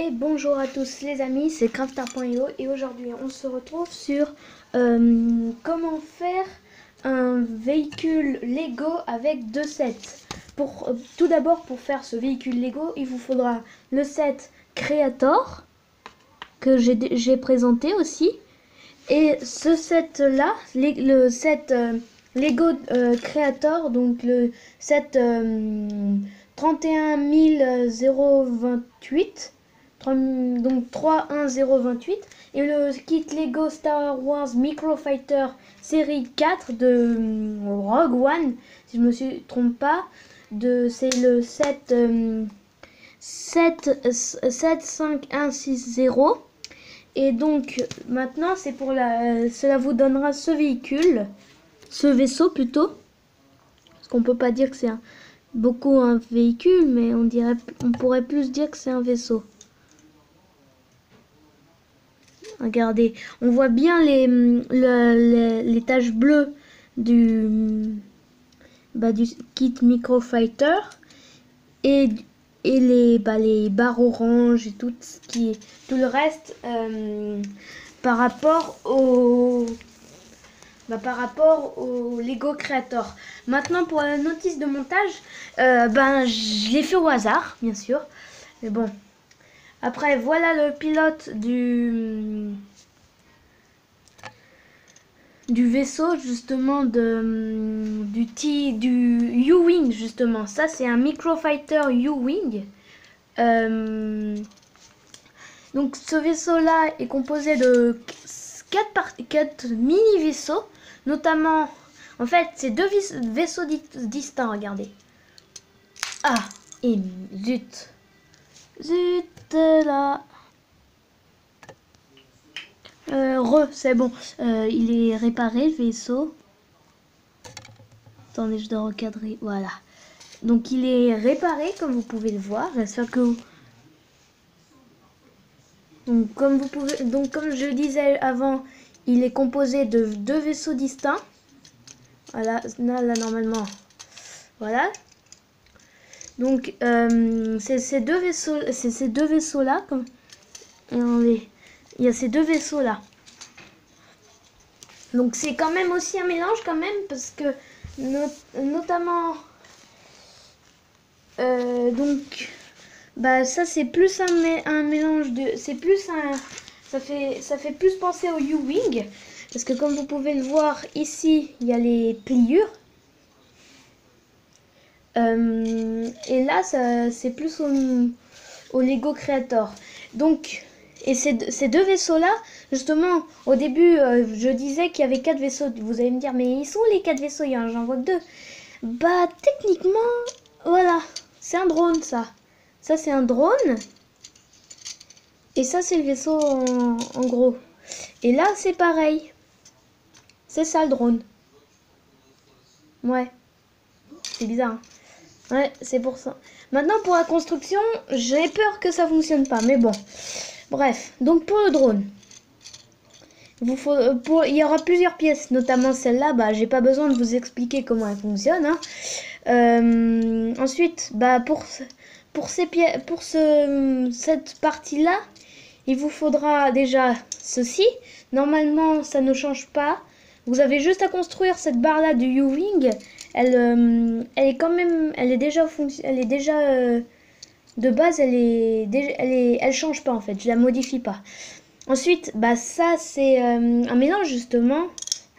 Et bonjour à tous les amis, c'est Crafter.io et aujourd'hui on se retrouve sur euh, comment faire un véhicule Lego avec deux sets. Euh, tout d'abord pour faire ce véhicule Lego, il vous faudra le set Creator que j'ai présenté aussi. Et ce set là, le set euh, Lego Creator, donc le set 31028 donc 31028 et le kit Lego Star Wars Microfighter série 4 de euh, Rogue One si je me suis trompe pas de c'est le 7 7 75160 et donc maintenant c'est pour la cela vous donnera ce véhicule ce vaisseau plutôt. Parce qu'on peut pas dire que c'est beaucoup un véhicule mais on pourrait plus dire que c'est un vaisseau Regardez, on voit bien les, les, taches bleues du, bah, du kit Microfighter et, et les, bah, les barres oranges et tout, ce qui, tout le reste euh, par rapport au bah, par rapport au Lego Creator. Maintenant pour la notice de montage, euh, ben je l'ai fait au hasard, bien sûr. Mais bon, après, voilà le pilote du vaisseau justement de du T du U-wing justement. Ça c'est un microfighter U-wing. Euh, donc ce vaisseau là est composé de 4, 4 mini vaisseaux, notamment en fait c'est deux vaisseaux distincts, regardez. Ah, et zut. Zut là. Euh, re, c'est bon. Euh, il est réparé le vaisseau. Attendez, je dois recadrer. Voilà. Donc il est réparé comme vous pouvez le voir. J'espère que Donc comme vous pouvez donc comme je disais avant, il est composé de deux vaisseaux distincts. Voilà, là, là normalement. Voilà, donc, euh, c'est ces deux vaisseaux, ces deux vaisseaux là, il y a ces deux vaisseaux là. Donc c'est quand même aussi un mélange quand même parce que notamment euh, donc bah ça c'est plus un, un mélange de c'est plus un ça fait ça fait plus penser au U-wing parce que comme vous pouvez le voir ici il y a les pliures euh, et là, c'est plus au, Lego Creator. Donc, et ces, deux vaisseaux-là, justement, au début, euh, je disais qu'il y avait quatre vaisseaux. Vous allez me dire, mais ils sont les quatre vaisseaux J'en vois que deux. Bah, techniquement, voilà. C'est un drone, ça. Ça, c'est un drone. Et ça, c'est le vaisseau en, en gros. Et là, c'est pareil. C'est ça, le drone. Ouais. C'est bizarre. Hein. Ouais, c'est pour ça. Maintenant, pour la construction, j'ai peur que ça fonctionne pas. Mais bon. Bref, donc pour le drone. Vous euh, il y aura plusieurs pièces, notamment celle-là. Bah, j'ai pas besoin de vous expliquer comment elle fonctionne. Hein. Euh, ensuite, bah, pour, pour, ces pièces, pour ce, cette partie-là, il vous faudra déjà ceci. Normalement, ça ne change pas. Vous avez juste à construire cette barre-là du U-Wing elle, euh, elle est quand même, elle est déjà elle est déjà euh, de base, elle est, elle est, elle change pas en fait, je la modifie pas. Ensuite, bah ça c'est euh, un mélange justement.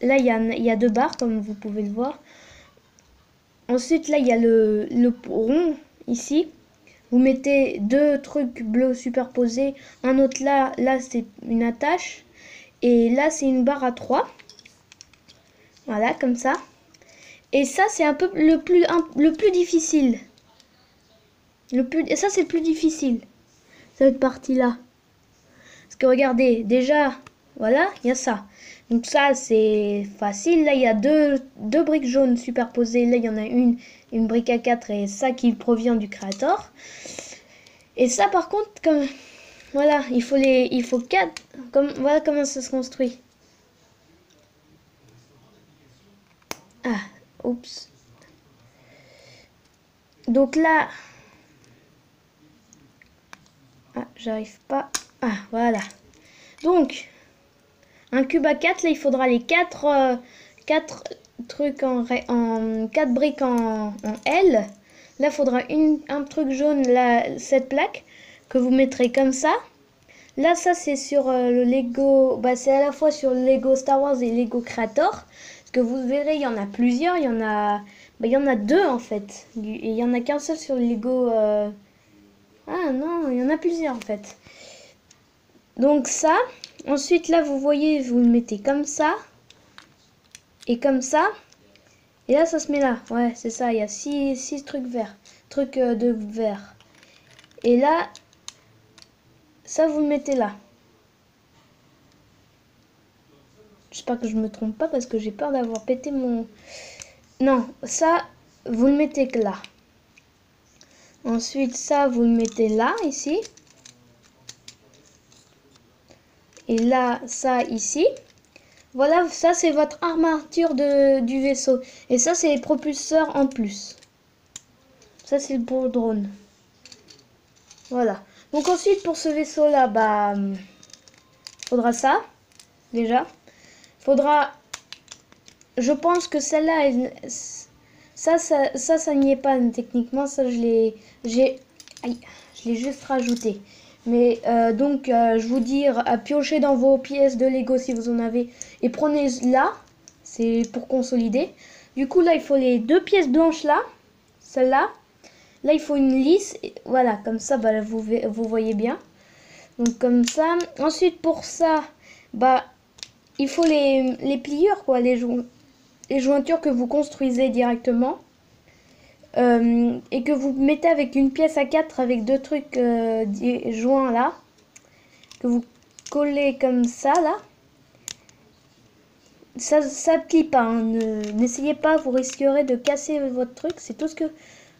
Là il y a, y a deux barres comme vous pouvez le voir. Ensuite là il y a le, le rond ici. Vous mettez deux trucs bleus superposés. Un autre là, là c'est une attache. Et là c'est une barre à 3. Voilà, comme ça. Et ça, c'est un peu le plus, le plus difficile. Le plus, et ça, c'est le plus difficile. Cette partie-là. Parce que regardez, déjà, voilà, il y a ça. Donc ça, c'est facile. Là, il y a deux, deux briques jaunes superposées. Là, il y en a une, une brique à 4 et ça qui provient du créateur. Et ça, par contre, comme... Voilà, il faut les... Il faut quatre... Comme, voilà comment ça se construit. Ah, Oups. Donc là... Ah, j'arrive pas. Ah, voilà. Donc, un cube à 4, là, il faudra les 4, 4 euh, trucs en, en 4 briques en, L. Là, il faudra un truc jaune, cette plaque, que vous mettrez comme ça. Là, ça, c'est sur euh, le Lego, bah, c'est à la fois sur le Lego Star Wars et Lego Creator. Que vous verrez, il y en a plusieurs, il y en a, bah, il y en a deux, en fait. Et il y en a qu'un seul sur le Lego, euh, ah non, il y en a plusieurs, en fait. Donc ça, ensuite, là, vous voyez, vous le mettez comme ça. Et comme ça. Et là, ça se met là. Ouais, c'est ça. Il y a six, six trucs verts. Trucs euh, de vert. Et là, ça, vous le mettez là. J'espère que je me trompe pas parce que j'ai peur d'avoir pété mon... Non, ça, vous le mettez là. Ensuite, ça, vous le mettez là, ici. Et là, ça, ici. Voilà, ça c'est votre armature du vaisseau. Et ça c'est les propulseurs en plus. Ça c'est le drone. Voilà. Donc ensuite pour ce vaisseau là, bah, faudra ça, déjà. Faudra, je pense que celle-là, ça, ça, ça, ça n'y est pas techniquement. Ça je l'ai, j'ai, je l'ai juste rajouté. Mais euh, donc, euh, je vous dire, à piocher dans vos pièces de Lego si vous en avez. Et prenez là, c'est pour consolider. Du coup, là, il faut les deux pièces blanches là, celle-là. Là, il faut une lisse. voilà, comme ça, bah, vous, vous voyez bien. Donc, comme ça. Ensuite, pour ça, bah, il faut les, les pliures, quoi, les, jointures que vous construisez directement. Euh, et que vous mettez avec une pièce à 4 avec deux trucs euh, joints là, que vous collez comme ça là, ça ça plie pas, hein. n'essayez pas, vous risquerez de casser votre truc, c'est tout ce que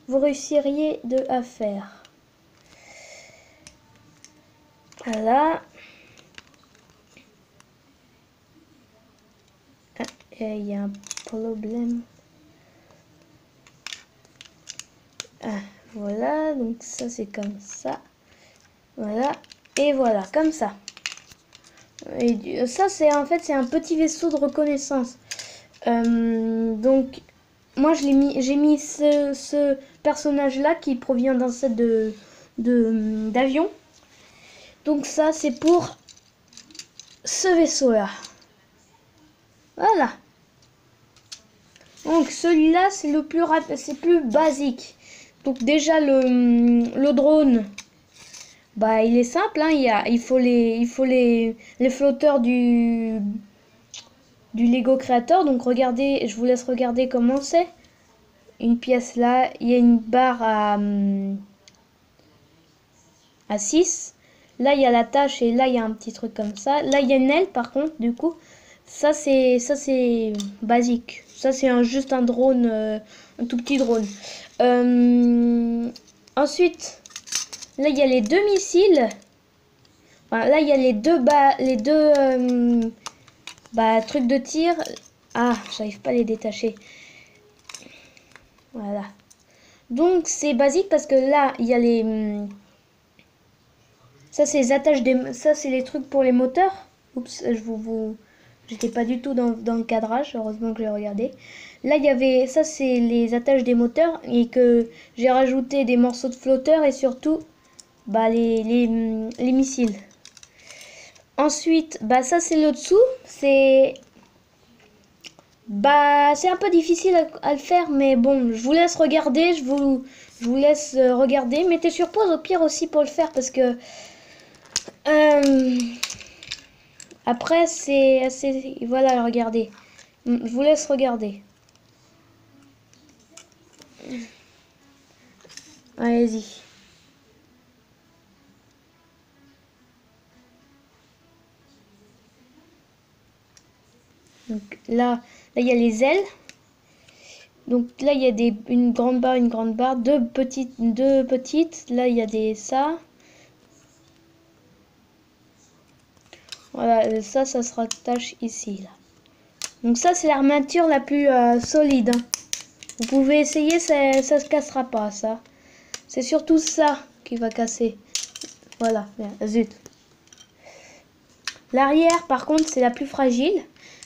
vous réussiriez de à faire. Voilà. Il y a un problème. Ah, voilà, donc ça c'est comme ça. Voilà, et voilà, comme ça. Et ça c'est en fait c'est un petit vaisseau de reconnaissance. Euh, donc moi j'ai mis ce, personnage là qui provient d'un set de d'avion. donc ça c'est pour ce vaisseau là. Voilà. Donc celui-là c'est le plus c'est plus basique. Donc déjà le, drone, bah il est simple, hein, il, faut les, il flotteurs du, Lego Creator. Donc regardez, je vous laisse regarder comment c'est. Une pièce là, il y a une barre à, à 6. Là il y a la tâche et là il y a un petit truc comme ça. Là il y a une aile par contre du coup. Ça c'est basique. Ça c'est juste un drone, euh, un tout petit drone. Euh, ensuite, là, il y a les deux missiles. là, il y a les deux, bas, les deux euh, bah, trucs de tir. Ah, j'arrive pas à les détacher. Voilà. Donc, c'est basique parce que là, il y a les... Hmm, ça, c'est les attaches des... Ça, c'est les trucs pour les moteurs. Oups, je vous... J'étais pas du tout dans, dans, le cadrage, heureusement que j'ai regardé. Là, il y avait, ça c'est les attaches des moteurs et que j'ai rajouté des morceaux de flotteurs et surtout bah, les, les, missiles. Ensuite, bah ça c'est le dessous, c'est bah c'est un peu difficile à, le faire, mais bon, je vous laisse regarder, je vous, je vous laisse euh, regarder. Mettez sur pause au pire aussi pour le faire parce que euh, après c'est assez, voilà, regardez, je vous laisse regarder. Allez-y. Donc là, là il y a les ailes. Donc là il y a des une grande barre, une grande barre, deux petites, deux petites. Là il y a des ça. Voilà, ça, ça se rattache ici là. Donc ça c'est l'armature la plus euh, solide. Hein. Vous pouvez essayer, ça, ça se cassera pas, ça. C'est surtout ça qui va casser. Voilà, zut. L'arrière, par contre, c'est la plus fragile.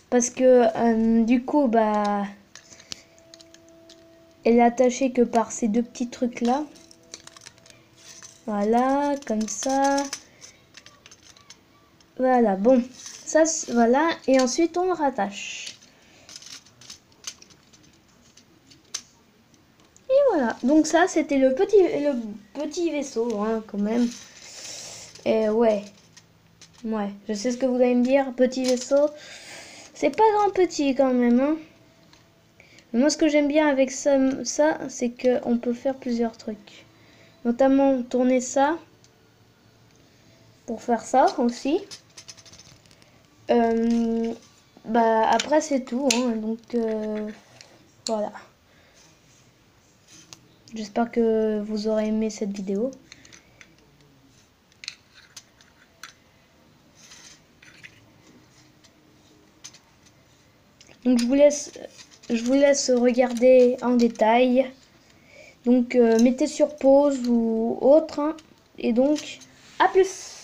Parce que, euh, du coup, bah... Elle est attachée que par ces deux petits trucs-là. Voilà, comme ça. Voilà, bon. Ça, voilà. Et ensuite, on rattache. Et voilà. Donc ça, c'était le petit, le petit vaisseau, hein, quand même. Et ouais. Ouais, je sais ce que vous allez me dire. Petit vaisseau. C'est pas grand petit, quand même, hein. moi, ce que j'aime bien avec ça, ça c'est qu'on peut faire plusieurs trucs. Notamment tourner ça. Pour faire ça aussi. Euh, bah après c'est tout, hein. donc euh, voilà. J'espère que vous aurez aimé cette vidéo. Donc je vous laisse, je vous laisse regarder en détail. Donc euh, mettez sur pause ou autre. Hein. Et donc, à plus